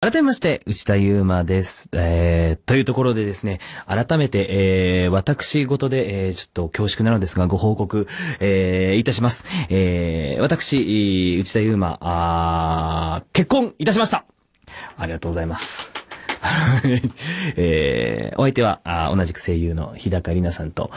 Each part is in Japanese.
改めまして、内田祐馬です。えー、というところでですね、改めて、えー、私事で、えー、ちょっと恐縮なのですが、ご報告、えー、いたします。えー、私、内田祐馬、あー結婚いたしましたありがとうございます。えー、お相手は、あ同じく声優の日高里奈さんと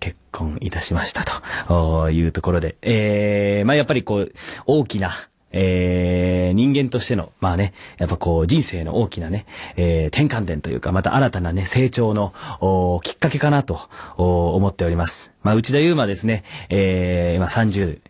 結婚いたしましたというところで、えー、まあやっぱりこう、大きな、えー、人間としての、まあね、やっぱこう、人生の大きなね、えー、転換点というか、また新たなね、成長の、おきっかけかなと、お思っております。まあ、内田祐馬ですね、えー、今30、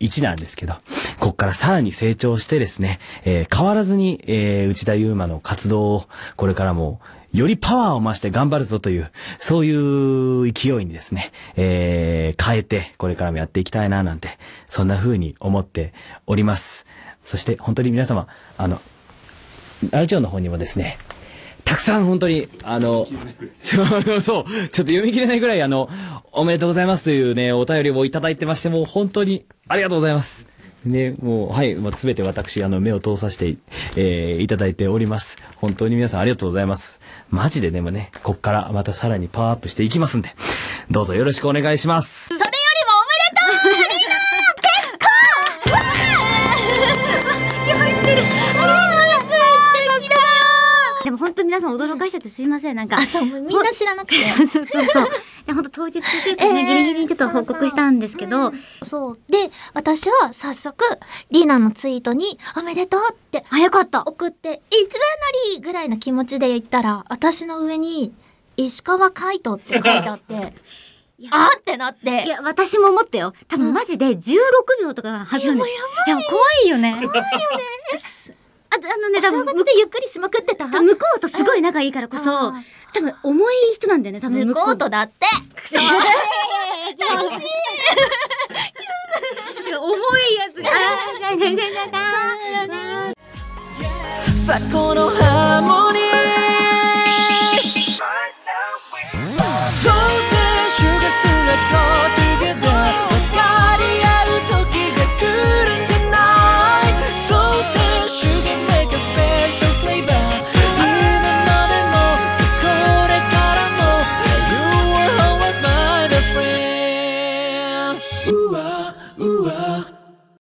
1なんですけど、こっからさらに成長してですね、えー変わらずに、えー内田祐馬の活動を、これからも、よりパワーを増して頑張るぞという、そういう勢いにですね、えー変えて、これからもやっていきたいな、なんて、そんな風に思っております。そして、本当に皆様、あの、ラジオの方にもですね、たくさん本当に、あの、そう、そう、ちょっと読み切れないぐらい、あの、おめでとうございますというね、お便りをいただいてまして、もう本当にありがとうございます。ね、もう、はい、もうすべて私、あの、目を通させて、えーいただいております。本当に皆さんありがとうございます。マジででもね、こっからまたさらにパワーアップしていきますんで、どうぞよろしくお願いします。それよりもおめでとうリナ結婚用意してる素敵だよでも本当皆さん驚かしちゃってすいません。なんか。あ、そう、みんな知らなくて。そうそうそうや、本当当日っていうかね、えーギリギリにちょっと報告したんですけど、そう。で、私は早速、リナのツイートに、おめでとうってあ、よかった。送って、一番乗りぐらいの気持ちで言ったら、私の上に、石川海人って書いてあって、あーってなって。いや、私も思ったよ。多分マジで16秒とかはずなんで。いや、怖いよね。怖いよね。ああのね、多分、正月でゆっくりしまくってた？向こうとすごい仲いいからこそ多分重い人なんだよね、多分向こうとだって。そう。重いやつが。